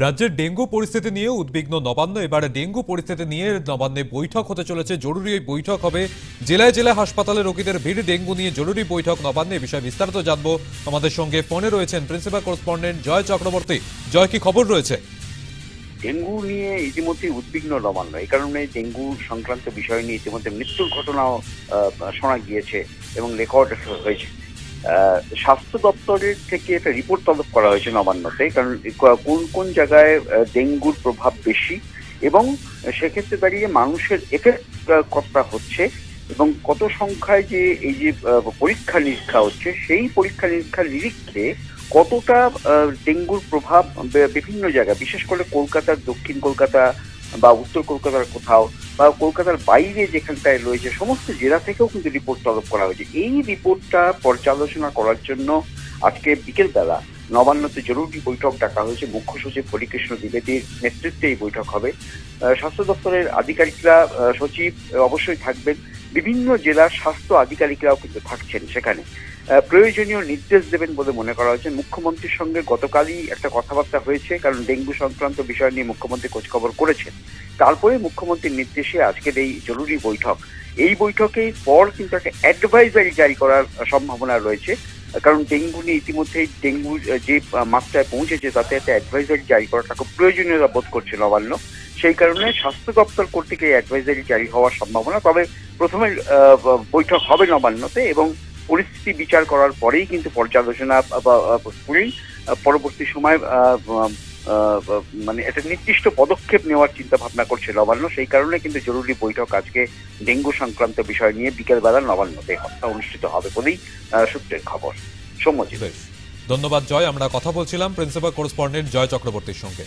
রাজ্যের ডেঙ্গু পরিস্থিতি নিয়ে উদ্বিগ্ন নবান্ন। এবারে ডেঙ্গু পরিস্থিতি নিয়ে নবান্নে বৈঠক হতে চলেছে। জরুরি এই বৈঠক হবে জেলায় জেলায় হাসপাতালে রোগীদের ভিড়, ডেঙ্গু নিয়ে জরুরি বৈঠক নবান্নে। বিষয়ে বিস্তারিত জানব। আমাদের সঙ্গে ফোনে রয়েছেন প্রিন্সিপাল করেসপন্ডেন্ট জয় চক্রবর্তী। জয়, কি খবর রয়েছে? ডেঙ্গু নিয়ে ইতিমধ্যে উদ্বিগ্ন নবান্ন। এই কারণে ডেঙ্গু সংক্রান্ত বিষয় নিয়ে ইতিমধ্যে মৃত্যুর ঘটনাও শোনা গিয়েছে এবং রেকর্ড হয়েছে। স্বাস্থ্য দপ্তরের থেকে একটা রিপোর্ট তলব করা হয়েছে নবান্নতে, কারণ কোন কোন জায়গায় ডেঙ্গুর প্রভাব বেশি এবং সেক্ষেত্রে দাঁড়িয়ে মানুষের এফেক্ট কতটা হচ্ছে এবং কত সংখ্যায় যে এই যে পরীক্ষা নিরীক্ষা হচ্ছে, সেই পরীক্ষা নিরীক্ষার নিরীক্ষে কতটা ডেঙ্গুর প্রভাব বিভিন্ন জায়গায়, বিশেষ করে কলকাতার দক্ষিণ কলকাতা বা উত্তর কলকাতার কোথাও বা কলকাতার বাইরে যেখানটায় রয়েছে, সমস্ত জেলা থেকেও কিন্তু রিপোর্ট তলব করা হয়েছে। এই রিপোর্টটা পর্যালোচনা করার জন্য আজকে বিকেলবেলা নবান্নতে জরুরি বৈঠক ডাকা হয়েছে। মুখ্য সচিব হরিকৃষ্ণ দ্বিবেদীর নেতৃত্বে এই বৈঠক হবে। স্বাস্থ্য দপ্তরের আধিকারিকরা সচিব অবশ্যই থাকবেন। বিভিন্ন জেলার স্বাস্থ্য আধিকারিকরাও কিন্তু থাকছেন সেখানে। প্রয়োজনীয় নির্দেশ দেবেন বলে মনে করা হয়েছে। মুখ্যমন্ত্রীর সঙ্গে গতকালই একটা কথাবার্তা হয়েছে, কারণ ডেঙ্গু সংক্রান্ত বিষয় নিয়ে মুখ্যমন্ত্রী খোঁজখবর করেছেন। তারপরে মুখ্যমন্ত্রীর নির্দেশে আজকের এই জরুরি বৈঠক। এই বৈঠকের পর কিন্তু একটা অ্যাডভাইজারি জারি করার সম্ভাবনা রয়েছে। কারণ ডেঙ্গু নিয়ে ইতিমধ্যেই ডেঙ্গু যে মাত্রায় পৌঁছেছে, তাতে একটা অ্যাডভাইজারি জারি করাটা খুব প্রয়োজনীয়তা বোধ করছে নবান্ন। সেই কারণে স্বাস্থ্য দপ্তর কর্তৃক এই অ্যাডভাইজারি জারি হওয়ার সম্ভাবনা, তবে প্রথমে বৈঠক হবে নবান্নতে এবং পরিস্থিতি বিচার করার পরেই কিন্তু পর্যালোচনা করেই পরবর্তী সময় মানে একটা নির্দিষ্ট পদক্ষেপ নেওয়ার চিন্তা ভাবনা করছে নবান্ন। সেই কারণে কিন্তু জরুরি বৈঠক আজকে ডেঙ্গু সংক্রান্ত বিষয় নিয়ে বিকেলবেলা নবান্নতে হত্যা অনুষ্ঠিত হবে বলেই সূত্রের খবর। সৌম্যজিৎ। ধন্যবাদ, জয়। আমরা কথা বলছিলাম প্রিন্সিপাল করেসপন্ডেন্ট জয় চক্রবর্তীর সঙ্গে।